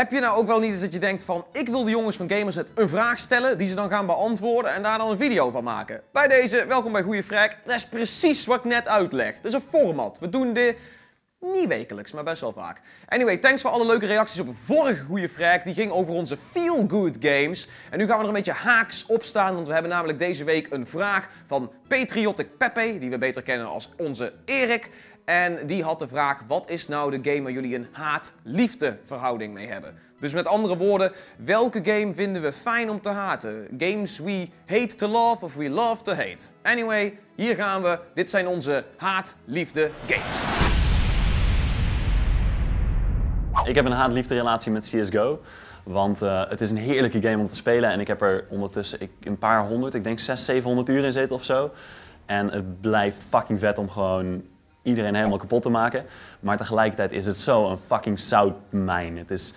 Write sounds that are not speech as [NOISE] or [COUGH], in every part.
Heb je nou ook wel niet eens dat je denkt van, ik wil de jongens van Gamersnet een vraag stellen, die ze dan gaan beantwoorden en daar dan een video van maken? Bij deze, welkom bij Goeie Frag. Dat is precies wat ik net uitleg. Dat is een format. We doen dit niet wekelijks, maar best wel vaak. Anyway, thanks voor alle leuke reacties op een vorige goede frag. Die ging over onze feel good games. En nu gaan we er een beetje haaks op staan, want we hebben namelijk deze week een vraag van Patriotic Pepe, die we beter kennen als onze Erik. En die had de vraag, wat is nou de game waar jullie een haat-liefde verhouding mee hebben? Dus met andere woorden, welke game vinden we fijn om te haten? Games we hate to love of we love to hate? Anyway, hier gaan we. Dit zijn onze haat-liefde games. Ik heb een haat-liefde relatie met CSGO. Want uh, het is een heerlijke game om te spelen. En ik heb er ondertussen ik, een paar honderd, ik denk 600, 700 uur in zitten of zo. En het blijft fucking vet om gewoon iedereen helemaal kapot te maken. Maar tegelijkertijd is het zo een fucking zoutmijn. Het is,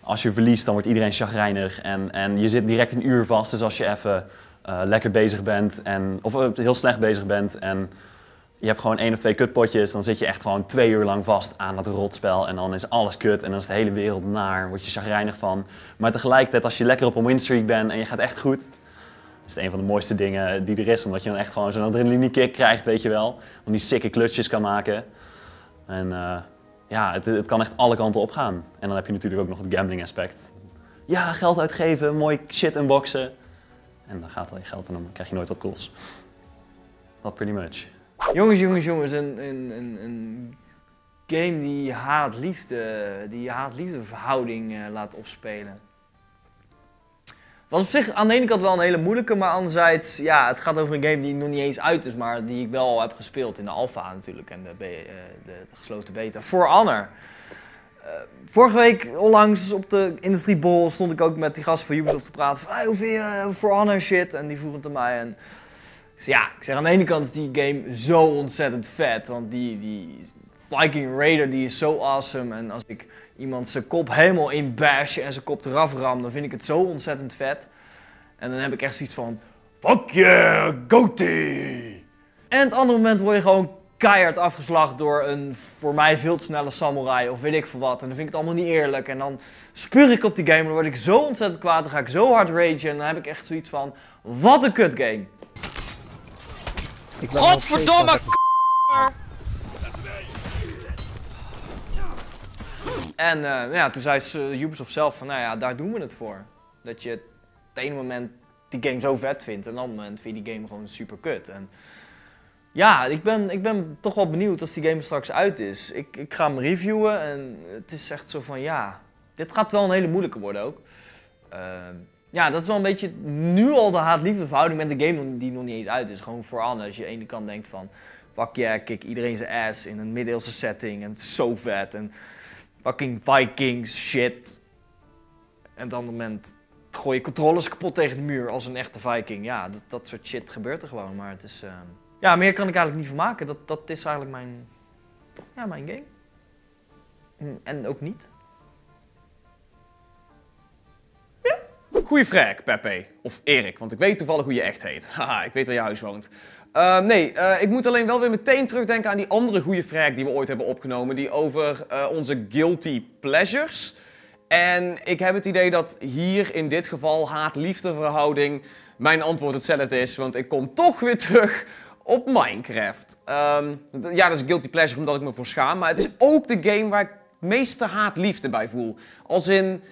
als je verliest, dan wordt iedereen chagrijnig. En, en je zit direct een uur vast. Dus als je even uh, lekker bezig bent, en, of uh, heel slecht bezig bent en je hebt gewoon één of twee kutpotjes, dan zit je echt gewoon twee uur lang vast aan dat rotspel. En dan is alles kut en dan is de hele wereld naar, word je chagrijnig van. Maar tegelijkertijd, als je lekker op een winstreak bent en je gaat echt goed, is het een van de mooiste dingen die er is. Omdat je dan echt gewoon zo'n adrenaline kick krijgt, weet je wel. Om die sikke klutjes kan maken. En uh, ja, het, het, kan echt alle kanten op gaan. En dan heb je natuurlijk ook nog het gambling aspect. Ja, geld uitgeven, mooi shit unboxen. En dan gaat al je geld en dan krijg je nooit wat cools. Dat pretty much. Jongens, jongens, jongens, een, een, een, game die haat-liefde, die haat-liefde verhouding uh, laat opspelen. Was op zich aan de ene kant wel een hele moeilijke, maar anderzijds, ja, het gaat over een game die nog niet eens uit is, maar die ik wel al heb gespeeld in de alpha natuurlijk en de, uh, de, de gesloten beta. For Honor. Uh, vorige week, onlangs op de Industry Ball, stond ik ook met die gasten van Ubisoft te praten van, hey, hoe vind je For Honor shit? En die vroegen het aan mij en... Dus ja, ik zeg aan de ene kant is die game zo ontzettend vet. Want die, die Viking Raider die is zo awesome. En als ik iemand zijn kop helemaal in bash en zijn kop eraf ram, dan vind ik het zo ontzettend vet. En dan heb ik echt zoiets van, fuck yeah, goatee! En het andere moment word je gewoon keihard afgeslacht door een voor mij veel te snelle samurai of weet ik veel wat. En dan vind ik het allemaal niet eerlijk. En dan spuur ik op die game dan word ik zo ontzettend kwaad. Dan ga ik zo hard ragen en dan heb ik echt zoiets van, wat een kut game. Godverdomme En uh, ja, toen zei uh, Ubisoft zelf van, nou ja, daar doen we het voor. Dat je het ene moment die game zo vet vindt en op het andere moment vind je die game gewoon super kut. En ja, ik ben, ik ben toch wel benieuwd als die game straks uit is. Ik, ik ga hem reviewen en het is echt zo van, ja, dit gaat wel een hele moeilijke worden ook. Uh, ja, dat is wel een beetje nu al de haat-liefde verhouding met de game die nog niet eens uit is. Gewoon vooral als je aan de ene kant denkt van... Fuck yeah, kick iedereen zijn ass in een middeleeuwse setting en het is zo vet. En fucking Vikings shit. En op andere moment gooi je controllers kapot tegen de muur als een echte Viking. Ja, dat, dat soort shit gebeurt er gewoon. Maar het is... Uh... Ja, meer kan ik eigenlijk niet van maken. Dat, dat is eigenlijk mijn... Ja, mijn game. En ook niet. Goeie frag, Pepe. Of Erik, want ik weet toevallig hoe je echt heet. [LAUGHS] Haha, ik weet waar je huis woont. Uh, nee, uh, ik moet alleen wel weer meteen terugdenken aan die andere goede frag die we ooit hebben opgenomen. Die over uh, onze guilty pleasures. En ik heb het idee dat hier in dit geval haat-liefde verhouding mijn antwoord hetzelfde is. Want ik kom toch weer terug op Minecraft. Um, ja, dat is guilty pleasure omdat ik me voor schaam. Maar het is ook de game waar ik meeste haat-liefde bij voel. Als in,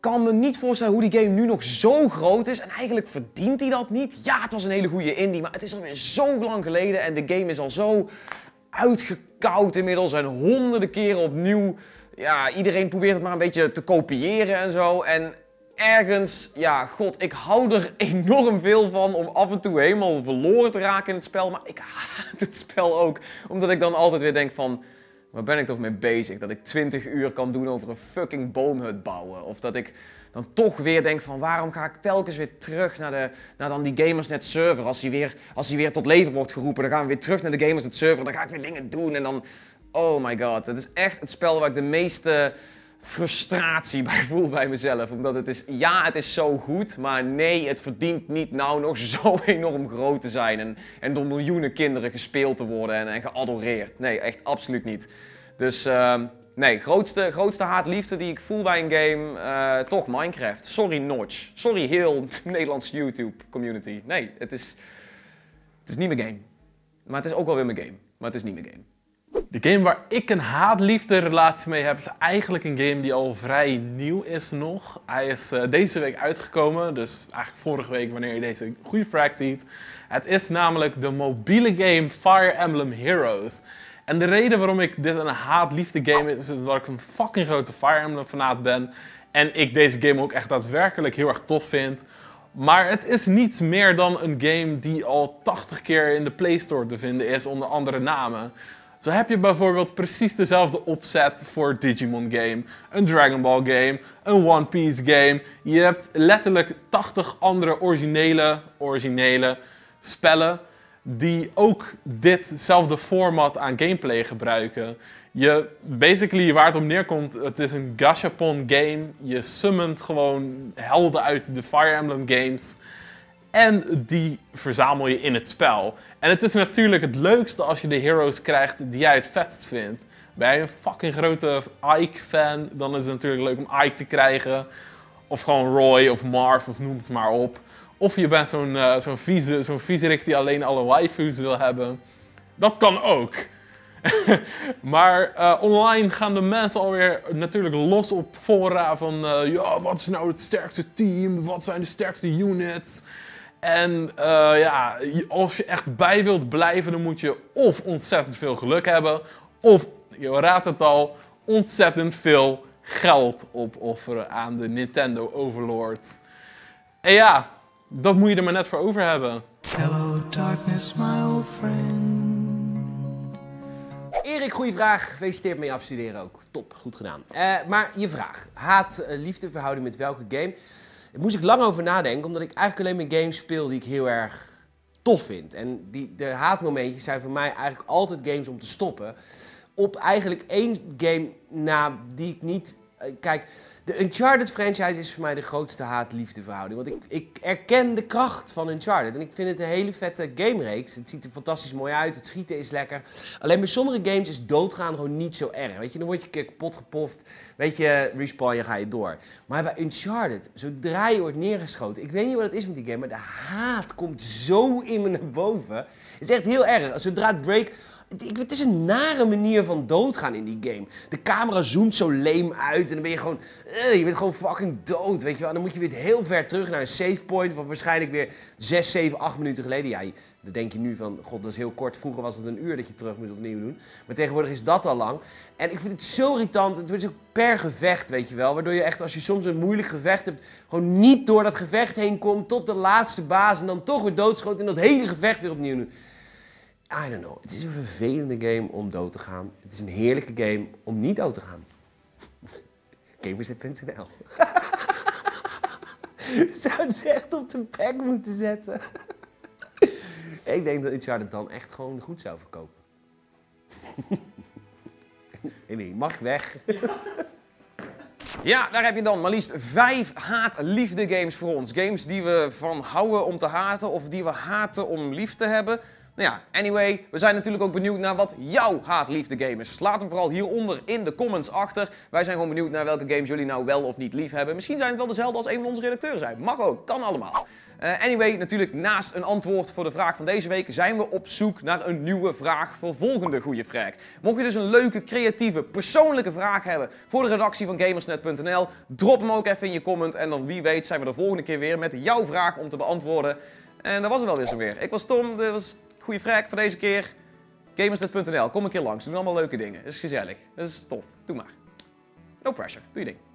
kan me niet voorstellen hoe die game nu nog zo groot is. En eigenlijk verdient hij dat niet. Ja, het was een hele goede indie, maar het is alweer zo lang geleden. En de game is al zo uitgekoud inmiddels. En honderden keren opnieuw. Ja, iedereen probeert het maar een beetje te kopiëren en zo. En ergens, ja, god, ik hou er [LAUGHS] enorm veel van om af en toe helemaal verloren te raken in het spel. Maar ik haat het spel ook, omdat ik dan altijd weer denk van... Waar ben ik toch mee bezig? Dat ik 20 uur kan doen over een fucking boomhut bouwen. Of dat ik dan toch weer denk van waarom ga ik telkens weer terug naar, de, naar dan die Gamersnet server. Als die, weer, als die weer tot leven wordt geroepen, dan gaan we weer terug naar de Gamersnet server. Dan ga ik weer dingen doen en dan... Oh my god, het is echt het spel waar ik de meeste frustratie [LAUGHS] bij voel bij mezelf. Omdat het is, ja, het is zo goed, maar nee, het verdient niet nou nog [LAUGHS] zo enorm groot te zijn. En, en door miljoenen kinderen gespeeld te worden en, en geadoreerd. Nee, echt absoluut niet. Dus uh, Nee, grootste, grootste haat-liefde die ik voel bij een game, eh, toch Minecraft. Sorry Notch. Sorry heel [LAUGHS] de Nederlandse YouTube community. Nee, het is, het is niet mijn game. Maar het is ook wel weer mijn game. Maar het is niet mijn game. De game waar ik een haat-liefde relatie mee heb, is eigenlijk een game die al vrij nieuw is nog. Hij is eh, deze week uitgekomen, dus eigenlijk vorige week wanneer je deze goede frag ziet. Het is namelijk de mobiele game Fire Emblem Heroes. En de reden waarom ik dit een haat-liefde game is, is omdat ik een fucking grote Fire Emblem fanaat ben. En ik deze game ook echt daadwerkelijk heel erg tof vind. Maar het is niets meer dan een game die al 80 keer in de Play Store te vinden is onder andere namen. Zo heb je bijvoorbeeld precies dezelfde opzet voor Digimon game, een Dragon Ball game, een One Piece game. Je hebt letterlijk 80 andere originele, originele spellen die ook ditzelfde format aan gameplay gebruiken. Je, basically, waar het om neerkomt, het is een gashapon game. Je summont gewoon helden uit de Fire Emblem games. En die verzamel je in het spel. En het is natuurlijk het leukste als je de heroes krijgt die jij het vetst vindt. Ben je een fucking grote Ike-fan, dan is het natuurlijk leuk om Ike te krijgen. Of gewoon Roy of Marv of noem het maar op. Of je bent zo'n uh, zo'n vieze, zo'n viezerik die alleen alle waifus wil hebben. Dat kan ook. [LAUGHS] maar uh, online gaan de mensen alweer natuurlijk los op fora van... Uh, ja, wat is nou het sterkste team? Wat zijn de sterkste units? En ja, als je echt bij wilt blijven, dan moet je of ontzettend veel geluk hebben... of, je raadt het al, ontzettend veel geld opofferen aan de Nintendo Overlord. En ja, dat moet je er maar net voor over hebben. Hello darkness, my old friend. Erik, goede vraag. Gefeliciteerd met je afstuderen ook. Top, goed gedaan. Uh, maar je vraag. Haat, uh, liefde, verhouding met welke game? Daar moest ik lang over nadenken, omdat ik eigenlijk alleen maar games speel die ik heel erg tof vind. En die, de haatmomentjes zijn voor mij eigenlijk altijd games om te stoppen. Op eigenlijk één game na die ik niet... Uh, kijk, de Uncharted franchise is voor mij de grootste haat-liefde verhouding. Want ik, ik erken de kracht van Uncharted. En ik vind het een hele vette gamereeks. Het ziet er fantastisch mooi uit. Het schieten is lekker. Alleen bij sommige games is doodgaan gewoon niet zo erg. Weet je, dan word je keer kapot gepoft. Weet je, respawn, je ga je door. Maar bij Uncharted, zodra je wordt neergeschoten. Ik weet niet wat het is met die game, maar de haat komt zo in me naar boven. Het is echt heel erg. Zodra Drake het is een nare manier van doodgaan in die game. De camera zoomt zo leem uit en dan ben je gewoon... Uh, je bent gewoon fucking dood, weet je wel. Dan moet je weer heel ver terug naar een save point van waarschijnlijk weer 6, 7, 8 minuten geleden. Ja, dan denk je nu van, god, dat is heel kort. Vroeger was het een uur dat je terug moet opnieuw doen. Maar tegenwoordig is dat al lang. En ik vind het zo irritant. Het wordt ook per gevecht, weet je wel. Waardoor je echt, als je soms een moeilijk gevecht hebt, gewoon niet door dat gevecht heen komt tot de laatste baas. En dan toch weer doodschoot en dat hele gevecht weer opnieuw doen. I don't know. Het is een vervelende game om dood te gaan. Het is een heerlijke game om niet dood te gaan. [LAUGHS] Gamerzet.nl [LAUGHS] Zou ze echt op de pack moeten zetten? [LAUGHS] Ik denk dat Uncharted dan echt gewoon goed zou verkopen. nee, nee, mag weg. Ja, daar heb je dan maar liefst vijf haat-liefde games voor ons. Games die we van houden om te haten of die we haten om lief te hebben. Nou ja, anyway, we zijn natuurlijk ook benieuwd naar wat jouw haatliefde game is. Laat hem vooral hieronder in de comments achter. Wij zijn gewoon benieuwd naar welke games jullie nou wel of niet lief hebben. Misschien zijn het wel dezelfde als een van onze redacteuren zijn. Mag ook, kan allemaal. Uh, anyway, natuurlijk naast een antwoord voor de vraag van deze week zijn we op zoek naar een nieuwe vraag voor volgende goede vraag. Mocht je dus een leuke, creatieve, persoonlijke vraag hebben voor de redactie van Gamersnet.nl, drop hem ook even in je comment en dan wie weet zijn we de volgende keer weer met jouw vraag om te beantwoorden. En dat was het wel weer zo weer. Ik was Tom, dit was goede vrek voor deze keer. Gamersnet.nl, kom een keer langs. We doen allemaal leuke dingen. Dat is gezellig. Dat is tof. Doe maar. No pressure. Doe je ding.